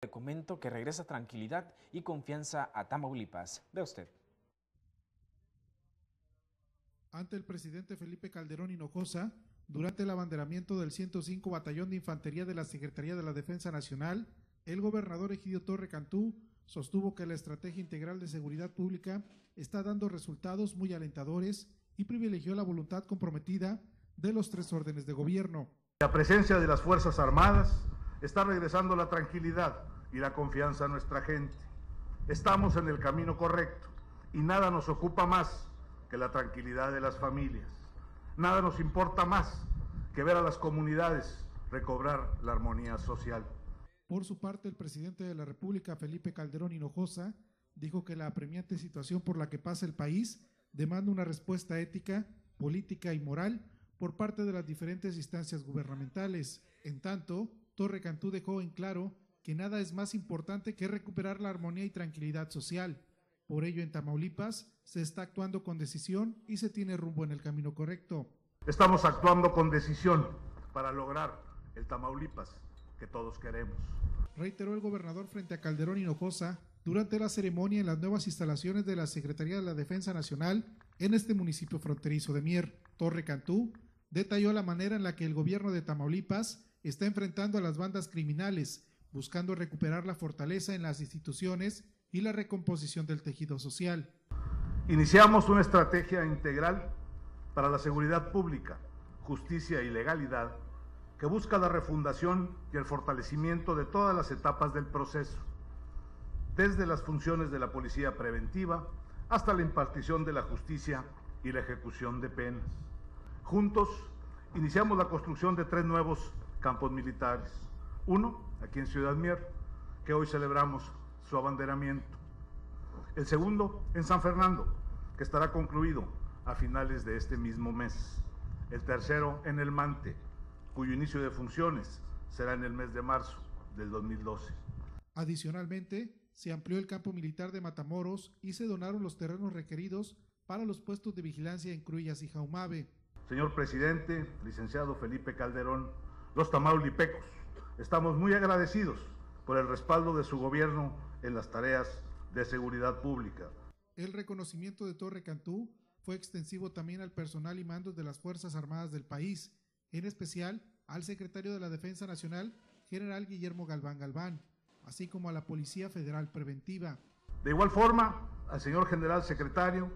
Le comento que regresa tranquilidad y confianza a Tamaulipas. Ve usted. Ante el presidente Felipe Calderón Hinojosa, durante el abanderamiento del 105 Batallón de Infantería de la Secretaría de la Defensa Nacional, el gobernador Egidio Torre Cantú sostuvo que la Estrategia Integral de Seguridad Pública está dando resultados muy alentadores y privilegió la voluntad comprometida de los tres órdenes de gobierno. La presencia de las Fuerzas Armadas está regresando la tranquilidad y la confianza a nuestra gente. Estamos en el camino correcto y nada nos ocupa más que la tranquilidad de las familias. Nada nos importa más que ver a las comunidades recobrar la armonía social. Por su parte, el presidente de la República, Felipe Calderón Hinojosa, dijo que la apremiante situación por la que pasa el país demanda una respuesta ética, política y moral por parte de las diferentes instancias gubernamentales. En tanto, Torre Cantú dejó en claro que nada es más importante que recuperar la armonía y tranquilidad social. Por ello, en Tamaulipas se está actuando con decisión y se tiene rumbo en el camino correcto. Estamos actuando con decisión para lograr el Tamaulipas que todos queremos. Reiteró el gobernador frente a Calderón Hinojosa durante la ceremonia en las nuevas instalaciones de la Secretaría de la Defensa Nacional en este municipio fronterizo de Mier. Torre Cantú detalló la manera en la que el gobierno de Tamaulipas está enfrentando a las bandas criminales, buscando recuperar la fortaleza en las instituciones y la recomposición del tejido social. Iniciamos una estrategia integral para la seguridad pública, justicia y legalidad que busca la refundación y el fortalecimiento de todas las etapas del proceso, desde las funciones de la policía preventiva hasta la impartición de la justicia y la ejecución de penas. Juntos iniciamos la construcción de tres nuevos campos militares. Uno, aquí en Ciudad Mier, que hoy celebramos su abanderamiento. El segundo, en San Fernando, que estará concluido a finales de este mismo mes. El tercero, en El Mante, cuyo inicio de funciones será en el mes de marzo del 2012. Adicionalmente, se amplió el campo militar de Matamoros y se donaron los terrenos requeridos para los puestos de vigilancia en Cruyas y Jaumave. Señor presidente, licenciado Felipe Calderón, los tamaulipecos, estamos muy agradecidos por el respaldo de su gobierno en las tareas de seguridad pública. El reconocimiento de Torre Cantú fue extensivo también al personal y mandos de las Fuerzas Armadas del país, en especial al secretario de la Defensa Nacional, general Guillermo Galván Galván, así como a la Policía Federal Preventiva. De igual forma, al señor general secretario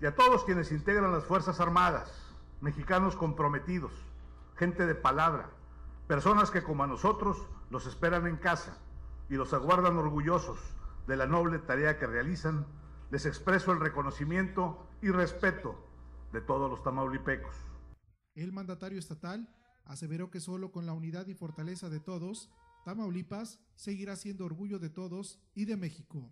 y a todos quienes integran las Fuerzas Armadas, mexicanos comprometidos, gente de palabra, personas que como a nosotros los esperan en casa y los aguardan orgullosos de la noble tarea que realizan, les expreso el reconocimiento y respeto de todos los tamaulipecos. El mandatario estatal aseveró que solo con la unidad y fortaleza de todos, Tamaulipas seguirá siendo orgullo de todos y de México.